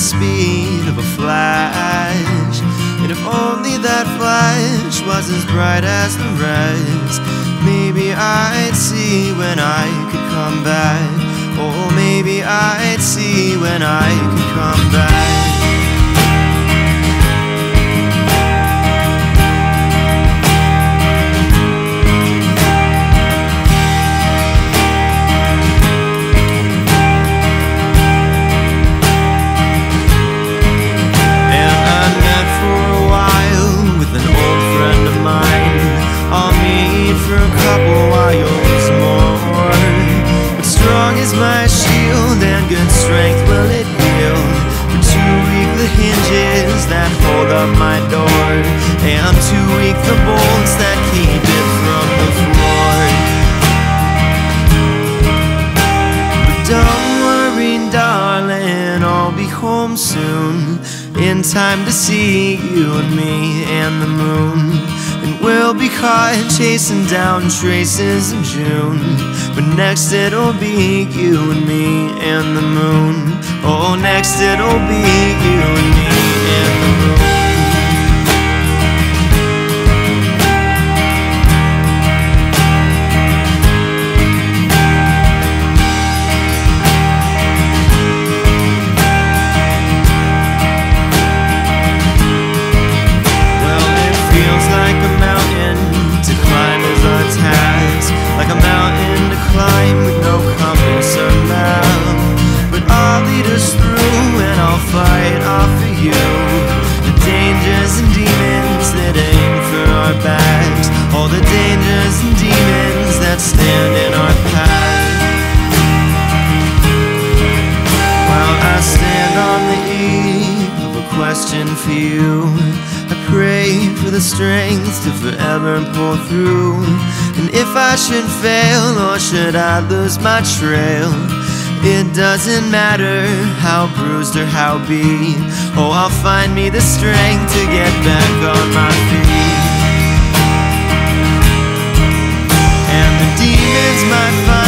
of a flash. And if only that flash was as bright as the rest, maybe I'd see when I could come back. Oh, maybe I'd see when I could come back. Weak the bolts that keep it from the floor. But don't worry, darling, I'll be home soon. In time to see you and me and the moon. And we'll be caught chasing down traces of June. But next it'll be you and me and the moon. Oh, next it'll be you you. The dangers and demons that aim for our backs. All the dangers and demons that stand in our path. While I stand on the eve of a question for you, I pray for the strength to forever pull through. And if I should fail or should I lose my trail, it doesn't matter how bruised or how beat. Oh, I'll find me the strength to get back on my feet. And the demons might find